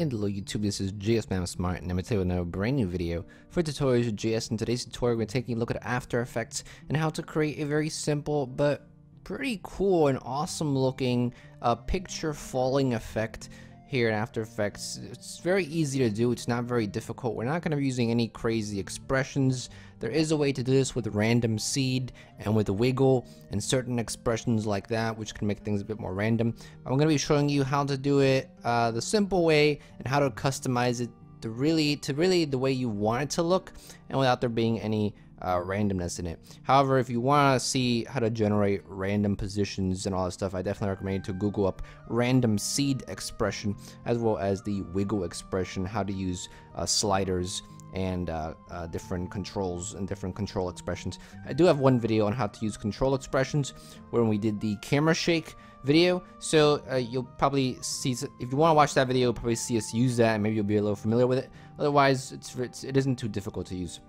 And hello YouTube, this is GS Man Smart and I'm tell you another brand new video for tutorials with GS. In today's tutorial, we're taking a look at After Effects and how to create a very simple but pretty cool and awesome looking uh, picture falling effect here in After Effects. It's very easy to do, it's not very difficult. We're not going to be using any crazy expressions. There is a way to do this with random seed and with a wiggle and certain expressions like that, which can make things a bit more random. I'm going to be showing you how to do it uh, the simple way and how to customize it to really, to really the way you want it to look and without there being any uh, randomness in it. However, if you want to see how to generate random positions and all that stuff, I definitely recommend you to Google up random seed expression as well as the wiggle expression, how to use uh, sliders and uh, uh, different controls and different control expressions. I do have one video on how to use control expressions when we did the camera shake video. So uh, you'll probably see, if you want to watch that video, you'll probably see us use that and maybe you'll be a little familiar with it. Otherwise, it's, it's, it isn't too difficult to use.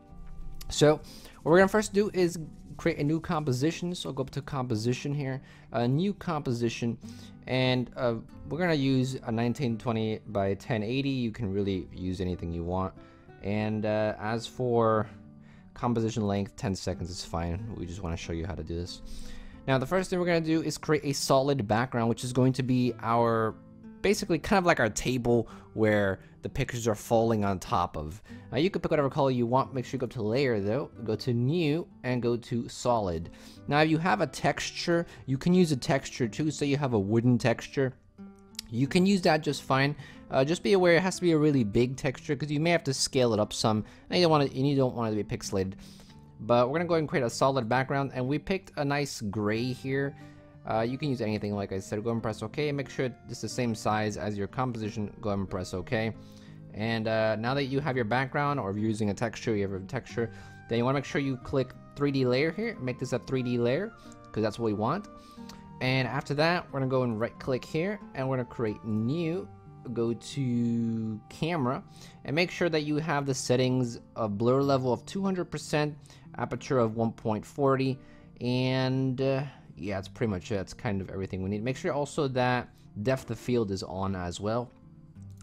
So what we're gonna first do is create a new composition. So I'll go up to composition here, a new composition, and uh, we're gonna use a 1920 by 1080. You can really use anything you want. And uh, as for composition length, 10 seconds is fine. We just want to show you how to do this. Now the first thing we're gonna do is create a solid background, which is going to be our basically kind of like our table where the pictures are falling on top of. Now you can pick whatever color you want. Make sure you go to layer though, go to new and go to solid. Now if you have a texture, you can use a texture too. Say you have a wooden texture. You can use that just fine. Uh, just be aware it has to be a really big texture because you may have to scale it up some and you don't want it and you don't want it to be pixelated. But we're gonna go ahead and create a solid background and we picked a nice gray here. Uh, you can use anything, like I said. Go and press OK. Make sure it's the same size as your composition. Go and press OK. And uh, now that you have your background, or if you're using a texture, you have a texture, then you want to make sure you click 3D layer here. Make this a 3D layer, because that's what we want. And after that, we're going to go and right click here, and we're going to create new. Go to camera, and make sure that you have the settings of blur level of 200%, aperture of 1.40, and... Uh, yeah, it's pretty much it. That's kind of everything we need. Make sure also that depth of field is on as well.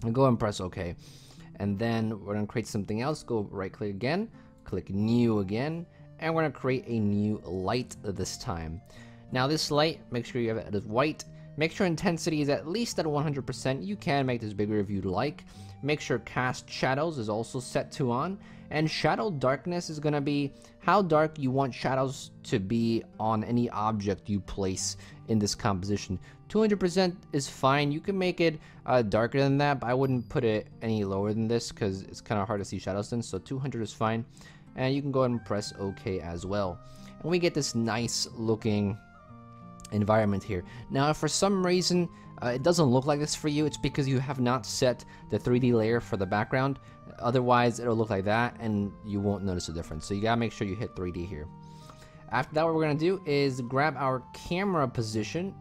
And go and press OK. And then we're going to create something else. Go right click again, click new again, and we're going to create a new light this time. Now this light, make sure you have it as white. Make sure intensity is at least at 100%. You can make this bigger if you'd like. Make sure cast shadows is also set to on. And shadow darkness is going to be how dark you want shadows to be on any object you place in this composition. 200% is fine. You can make it uh, darker than that, but I wouldn't put it any lower than this because it's kind of hard to see shadows then. So 200 is fine. And you can go ahead and press OK as well. And we get this nice looking environment here. Now, if for some reason uh, it doesn't look like this for you, it's because you have not set the 3D layer for the background. Otherwise, it'll look like that and you won't notice the difference. So you gotta make sure you hit 3D here. After that, what we're gonna do is grab our camera position,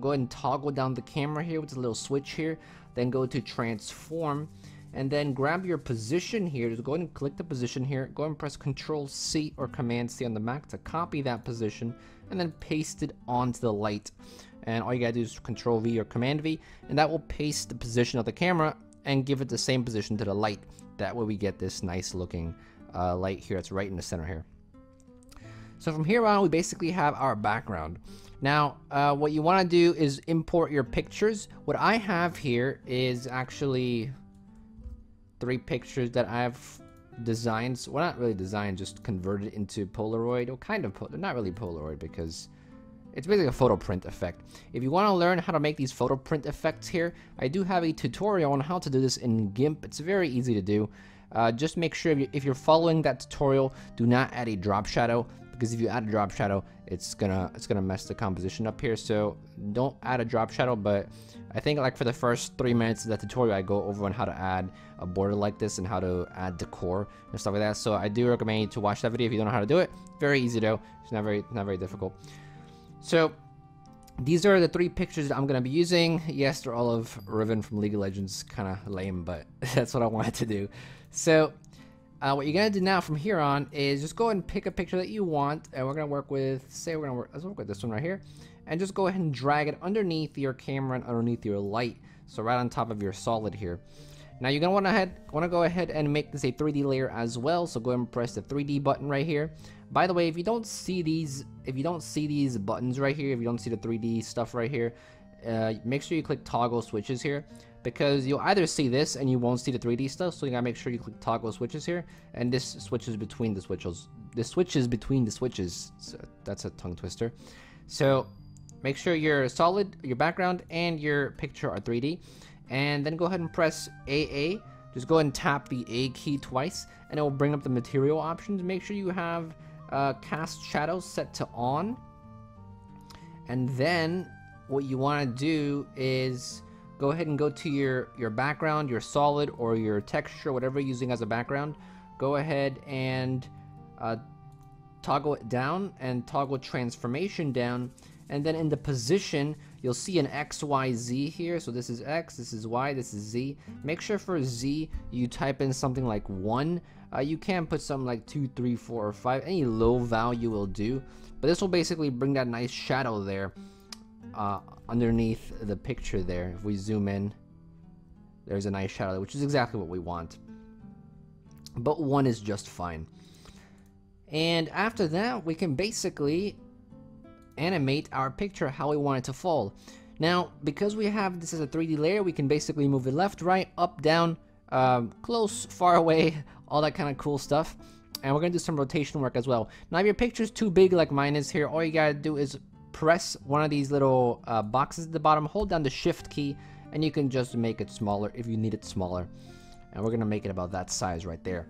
go ahead and toggle down the camera here with the little switch here, then go to transform, and then grab your position here. Just go ahead and click the position here. Go ahead and press Control C or Command C on the Mac to copy that position, and then paste it onto the light. And all you gotta do is Control V or Command V, and that will paste the position of the camera and give it the same position to the light. That way we get this nice looking uh, light here that's right in the center here. So from here on, we basically have our background. Now, uh, what you want to do is import your pictures. What I have here is actually three pictures that I've designed. Well, not really designed, just converted into Polaroid. Or kind of, not really Polaroid because it's basically a photo print effect. If you want to learn how to make these photo print effects here, I do have a tutorial on how to do this in GIMP. It's very easy to do. Uh, just make sure if you're following that tutorial, do not add a drop shadow because if you add a drop shadow, it's gonna it's gonna mess the composition up here. So don't add a drop shadow. But I think like for the first three minutes of the tutorial, I go over on how to add a border like this and how to add decor and stuff like that. So I do recommend you to watch that video if you don't know how to do it. Very easy though. It's not very not very difficult. So these are the three pictures that I'm going to be using. Yes, they're all of Riven from League of Legends. Kind of lame, but that's what I wanted to do. So uh, what you're to do now from here on is just go ahead and pick a picture that you want. And we're to work with, say we're to work, let's work with this one right here. And just go ahead and drag it underneath your camera and underneath your light. So right on top of your solid here. Now you're gonna want to head want to go ahead and make this a 3D layer as well. So go ahead and press the 3D button right here. By the way, if you don't see these, if you don't see these buttons right here, if you don't see the 3D stuff right here, uh, make sure you click toggle switches here because you'll either see this and you won't see the 3D stuff. So you gotta make sure you click toggle switches here, and this switches between the switches. This switches between the switches. So that's a tongue twister. So make sure your solid, your background, and your picture are 3D and then go ahead and press AA. Just go ahead and tap the A key twice, and it will bring up the material options. Make sure you have uh, cast shadows set to on. And then what you want to do is go ahead and go to your, your background, your solid, or your texture, whatever you're using as a background. Go ahead and uh, toggle it down and toggle transformation down. And then in the position, you'll see an XYZ here. So this is X, this is Y, this is Z. Make sure for Z, you type in something like 1. Uh, you can put something like 2, 3, 4, or 5. Any low value will do. But this will basically bring that nice shadow there uh, underneath the picture there. If we zoom in, there's a nice shadow, which is exactly what we want. But 1 is just fine. And after that, we can basically animate our picture how we want it to fall. Now, because we have this as a 3D layer, we can basically move it left, right, up, down, um, close, far away, all that kind of cool stuff. And we're going to do some rotation work as well. Now, if your picture's too big like mine is here, all you got to do is press one of these little uh, boxes at the bottom, hold down the shift key, and you can just make it smaller if you need it smaller. And we're to make it about that size right there.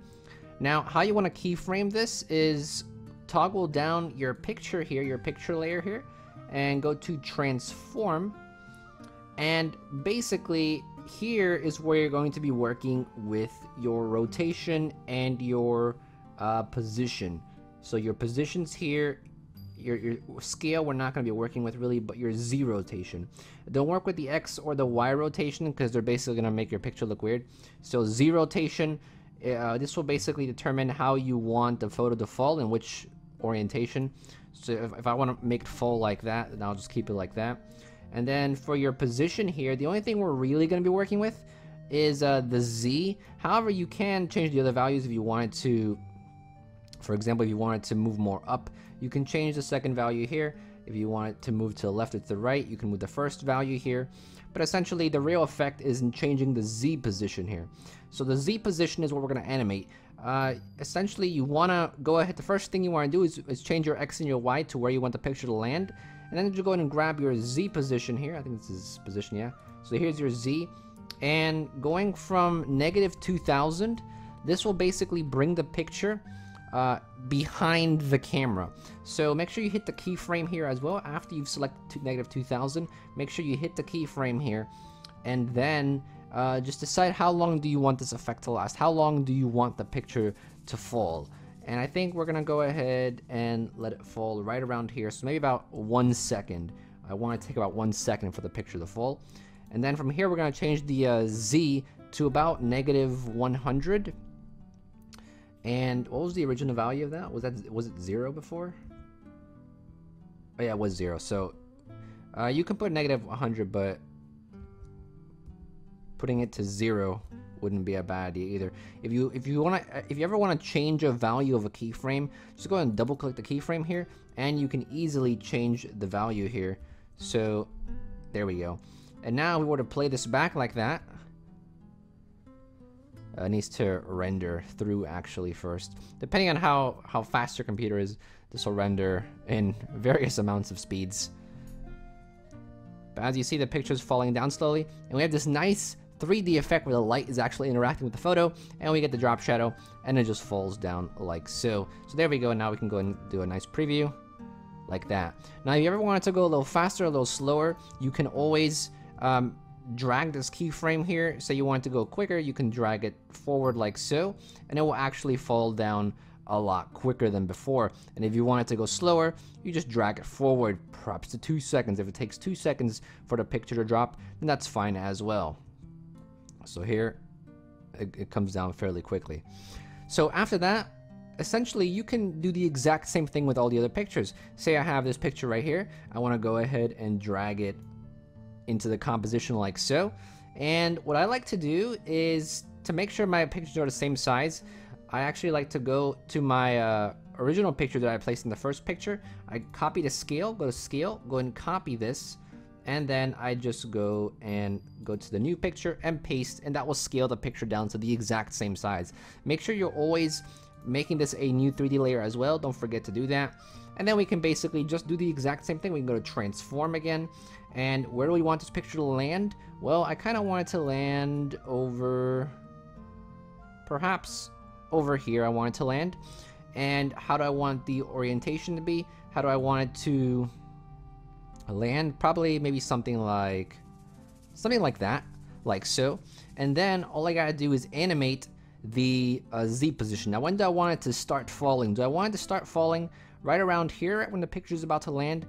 Now, how you want to keyframe this is toggle down your picture here, your picture layer here, and go to transform. And basically, here is where you're going to be working with your rotation and your uh, position. So your positions here, your, your scale we're not going to be working with really, but your Z rotation. Don't work with the X or the Y rotation because they're basically going to make your picture look weird. So Z rotation, uh, this will basically determine how you want the photo to fall and which orientation. So if, if I want to make it fall like that, then I'll just keep it like that. And then for your position here, the only thing we're really going to be working with is uh, the Z. However, you can change the other values if you wanted to. For example, if you wanted to move more up, you can change the second value here. If you want it to move to the left or to the right, you can move the first value here. But essentially, the real effect is in changing the Z position here. So the Z position is what we're going to animate uh, essentially you want to go ahead, the first thing you want to do is, is change your X and your Y to where you want the picture to land. And then you go ahead and grab your Z position here. I think this is position, yeah. So here's your Z. And going from negative 2000, this will basically bring the picture uh, behind the camera. So make sure you hit the keyframe here as well. After you've selected negative 2000, make sure you hit the keyframe here. And then uh, just decide how long do you want this effect to last. How long do you want the picture to fall? And I think we're gonna go ahead and let it fall right around here. So maybe about one second. I want to take about one second for the picture to fall. And then from here, we're gonna change the uh, Z to about negative 100. And what was the original value of that? Was that was it zero before? Oh yeah, it was zero. So uh, you can put negative 100, but putting it to zero wouldn't be a bad idea either. If you if you want to if you ever want to change a value of a keyframe, just go ahead and double click the keyframe here, and you can easily change the value here. So there we go. And now we were to play this back like that. Uh, needs to render through actually first. Depending on how how fast your computer is, this will render in various amounts of speeds. But as you see, the picture's falling down slowly, and we have this nice 3D effect where the light is actually interacting with the photo, and we get the drop shadow, and it just falls down like so. So there we go, now we can go and do a nice preview, like that. Now, if you ever wanted to go a little faster, a little slower, you can always um, drag this keyframe here. Say you want to go quicker, you can drag it forward like so, and it will actually fall down a lot quicker than before. And if you want it to go slower, you just drag it forward, perhaps to two seconds. If it takes two seconds for the picture to drop, then that's fine as well. So here, it, it comes down fairly quickly. So after that, essentially you can do the exact same thing with all the other pictures. Say I have this picture right here. I want to go ahead and drag it into the composition like so. And what I like to do is to make sure my pictures are the same size, I actually like to go to my uh, original picture that I placed in the first picture. I copy the scale, go to scale, go and copy this, and then I just go and go to the new picture and paste, and that will scale the picture down to the exact same size. Make sure you're always making this a new 3D layer as well. Don't forget to do that. And then we can basically just do the exact same thing. We can go to transform again. And where do we want this picture to land? Well, I kind of want it to land over, perhaps over here I want it to land. And how do I want the orientation to be? How do I want it to land? Probably maybe something like, something like that, like so. And then all I gotta do is animate the uh, Z position. Now when do I want it to start falling? Do I want it to start falling right around here when the picture is about to land?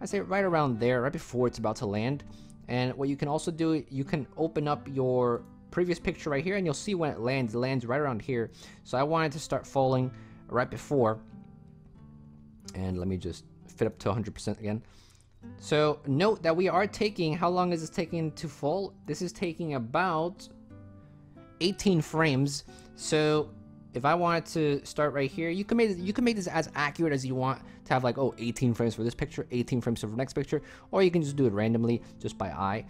I say right around there, right before it's about to land. And what you can also do, you can open up your previous picture right here and you'll see when it lands, it lands right around here. So I wanted to start falling right before. And let me just fit up to 100% again. So note that we are taking, how long is this taking to fall? This is taking about 18 frames. So if I wanted to start right here, you can make you can make this as accurate as you want to have like oh 18 frames for this picture, 18 frames for the next picture, or you can just do it randomly just by eye.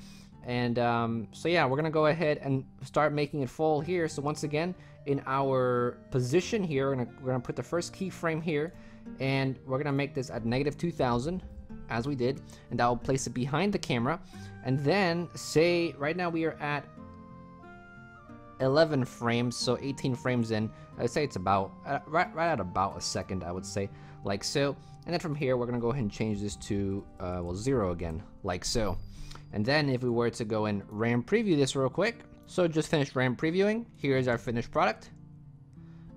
And um, so yeah, we're gonna go ahead and start making it full here. So once again, in our position here, we're gonna we're gonna put the first keyframe here, and we're gonna make this at negative 2,000 as we did, and that will place it behind the camera. And then say right now we are at 11 frames, so 18 frames in. I'd say it's about, uh, right, right at about a second, I would say, like so. And then from here, we're to go ahead and change this to, uh, well, zero again, like so. And then if we were to go and RAM preview this real quick, so just finished RAM previewing, here's our finished product,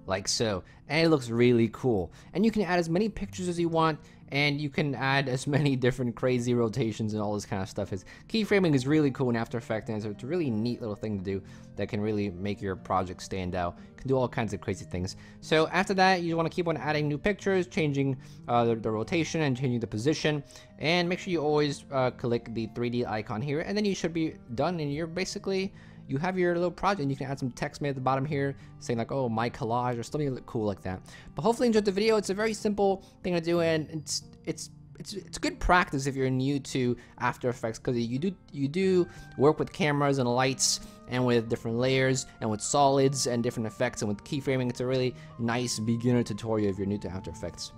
like so. And it looks really cool. And you can add as many pictures as you want, and you can add as many different crazy rotations and all this kind of stuff. Is keyframing is really cool in After Effects, and it's a really neat little thing to do that can really make your project stand out. You can do all kinds of crazy things. So after that, you want to keep on adding new pictures, changing uh, the, the, rotation and changing the position, and make sure you always uh, click the 3D icon here, and then you should be done, and you're basically you have your little project and you can add some text maybe at the bottom here saying like, oh, my collage or something cool like that. But hopefully you enjoyed the video. It's a very simple thing to do and it's, it's, it's, it's good practice if you're new to After Effects because you do you do work with cameras and lights and with different layers and with solids and different effects and with keyframing. It's a really nice beginner tutorial if you're new to After Effects.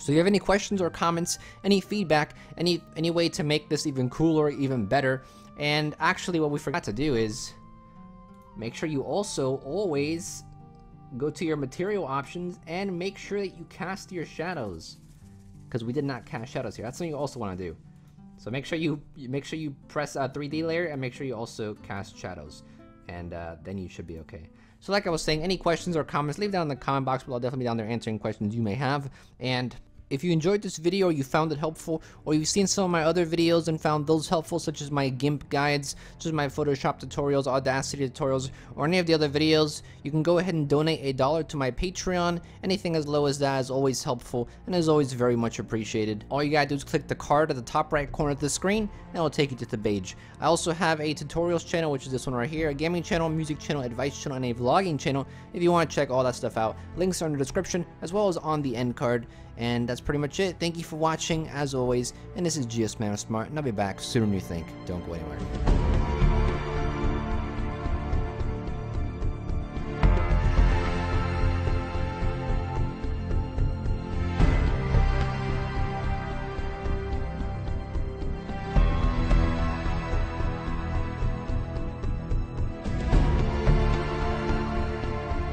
So if you have any questions or comments, any feedback, any any way to make this even cooler, even better, and actually what we forgot to do is make sure you also always go to your material options and make sure that you cast your shadows because we did not cast shadows here. That's something you also want to do. So make sure you, make sure you press a 3D layer and make sure you also cast shadows and uh, then you should be okay. So like I was saying, any questions or comments, leave down in the comment box below. I'll definitely be down there answering questions you may have. And if you enjoyed this video or you found it helpful, or you've seen some of my other videos and found those helpful, such as my GIMP guides, such as my Photoshop tutorials, Audacity tutorials, or any of the other videos, you can go ahead and donate a dollar to my Patreon. Anything as low as that is always helpful and is always very much appreciated. All you gotta do is click the card at the top right corner of the screen, and it'll take you to the page. I also have a tutorials channel, which is this one right here, a gaming channel, music channel, advice channel, and a vlogging channel. If you want to check all that stuff out, links are in the description, as well as on the end card. And that's pretty much it. Thank you for watching, as always. And this is GS Man Smart, and I'll be back sooner than you think. Don't go anywhere.